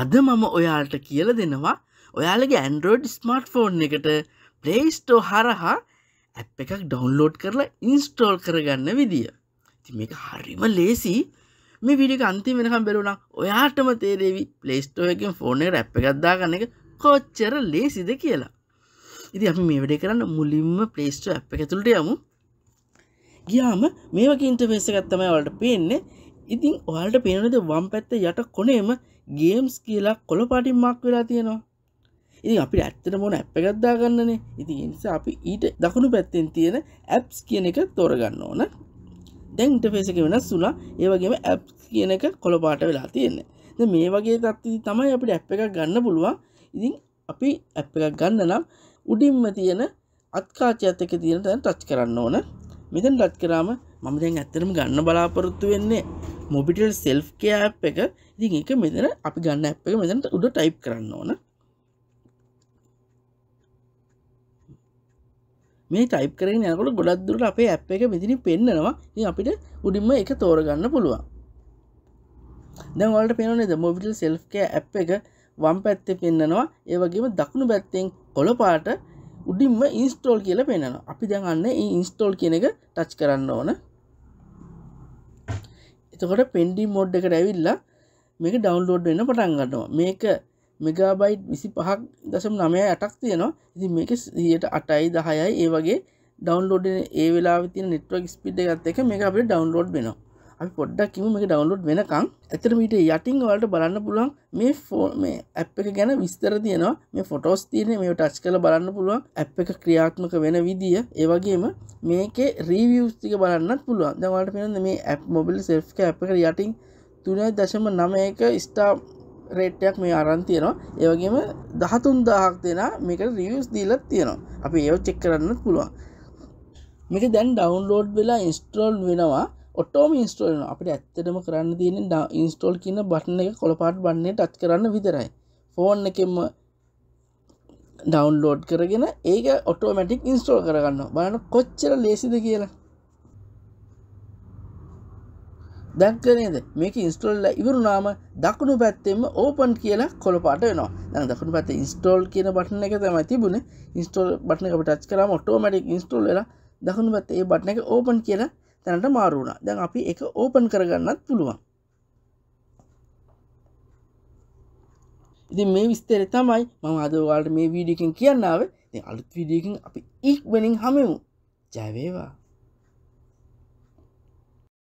අද මම ඔයාලට කියල දෙනවා. ඔයාලගේ ඇන්ඩරෝඩ් ස්මර්ට් ෆෝන් එකට ප්ලේස්ටෝ හරහා ඇ් එකක් ඩවන්ලෝඩ් කරලා ඉන්ස්ටෝල් කරගන්න විදිිය. ති මේක හරිම ලේසි. මේ විඩික අන්ති වෙනකම් බැරුණ ඔයාටම තේරේවි ප්ලේස්ටෝ එකින් ෆෝනේ රැප් එකක්දා ගන්න එක කොච්චර ලේසිද කියලා. ඉති අපි මේ වැඩේ කරන්න මුලින්ම ප්ලේස්ටෝ ඇ් එක තුළට යමු. ගියාම මේක ඉන්ටර්ෆේස එකත්තමයි වලට පේන්නේ. ඉතින් ඔයාලට පේනද වම් පැත්ත යට කොනේම ගේම්ස් කියලා කොළ පාටින් මක් වෙලා තියෙනවා. ඉතින් අපි ඇත්තට මොන ඇප් එකත්දා ගන්නනේ ඉතින් නිසා අපි ඊට දකුණු පැත්තෙන් තියෙන ඇප්ස් කියන එක තෝරගන්න ඕන. දැන් ඉන්ටර්ෆේස් එක වෙනස් වුණා. ඒ වගේම ඇප්ස් කියන එක කොළ පාට වෙලා තියෙන්නේ. දැන් මේ වගේ තත්ති තමයි අපිට ඇප් එකක් ගන්න පුළුවන්. ඉතින් අපි ඇප් එකක් ගන්න නම් උඩින්ම තියෙන අත්කාචයත් එක තියෙන තැන ටච් කරන්න ඕන. මෙතන ටච් කරාම මම දැන් ඇත්තටම ගන්න බලාපොරොත්තු වෙන්නේ මොබිටල් සෙල්ෆ් කෑප් එක. ඉතින් එක මෙතන අපි ගන්න ඇ් එක මෙතනට උඩ ටයිප් කරන්න ඕන. මේ ටයිප් කරෙන යනකොට ගොඩක් දුරට අපේ ඇ් එක මෙතිනි පෙන්න්නනවා අපිට උඩින්ම එක තෝරගන්න පුළුවන්. දැන් වලට පෙනනේද මොබිටල් සෙල්ෆ් කෑ ඇ් එක වම් පැත්තේ පෙන්න්නනවා ඒවගේම දකුණු පැත්තෙන් කොළ පාට උඩින්ම ඉන්ස්ටෝල් කියල පෙන්නවා අපි දැන්න්න ඉන්ස්ටෝල් කියන එක ටච් කරන්න ඕන. එතකොට පෙන්ඩි මොඩ් එකට ඇවිල්ලා මේක ඩවන්ලෝඩ් වෙන්න පටන් ගන්නවා. මේක මෙගාබයිට් විසි පහක් දසම් නමය ඇටක් තියෙනවා. ඉති මේක සියට අටයි දහයයි ඒ වගේ ඩවන්ලෝඩ් ඒ වෙලා තින නෙට්වක් ස්පිඩ් එකත් එක මේ අපට ඩවන්ලෝඩ් වෙනවා. අපි පොඩ්ඩක් කිම මේක ඩවන්ලෝඩ් වෙනකම් ඇතර මීට යටිං වලට බලන්න පුළුවන් මේ ෆෝ මේ ඇප් එක ගැන විස්තර තියෙනවා. මේ ෆොටෝස් තියන මේ ටච් කල බලන්න පුළුවන්. ඇප් එක ක්‍රියාත්මක වෙන විදිිය. ඒවගේම මේක රීවියස්තික බලන්නත් පුළුවන්. දවලට පෙන මේ ඇප් මොබිල් සෙල්ක ඇප් එක යටින් තුන දශම නම එක ස්ටා රේට්ටයක් මේ අරන්තියනවා ඒවගේම දහතුන් දහක් දෙෙන මේක රියස් දීලත් තියෙනවා. අපි ඒව චෙක් කරන්නත් පුළුවන්. මේක දැන් ඩවන්ලෝඩ් වෙලා ඉන්ස්ටෝල් වෙනවා. ඔටෝම ඉන්ස්ටෝල්න අපට ඇත්තටම කරන්න තියෙන ඉන්ස්ටෝල් කියන බටන එක කොළපාට බන්නේ ටච් කරන්න විතරයි. ෆෝන් එකෙම ඩවන්ලෝඩ් කරගෙන ඒක ඔටෝමටික් ඉන්ස්ටෝල් කරගන්න බලන්න කොච්චර ලේසිද කියලා. දැක්කනේද මේක ඉන්ස්ටෝල්ල ඉවරුනාම දකුණු පැත්තෙම ඕපන් කියලා කොළපාට වෙනවා. දැන් දකුණු පැත්ත ඉන්ස්ටෝල් කියන බටන එක තමයි තිබුණ. ඉන්ස්ටෝල් බටන එක ටච් කරම ඔටෝමටික් ඉන්ස්ටෝල් වෙලා දකුණු පැත්ත ඒ බටන එක ඕපන් කියලා තැනට මාරුණ දැන් අපි එක ඕපන් කරගන්නත් පුළුවන්. ඉතින් මේ විස්තර තමයි මම අදවාලට මේ වීඩියකින් කියන්නාව අලුත් විඩියකින් අපි ඉක් වෙනින් හමමු ජයවේවා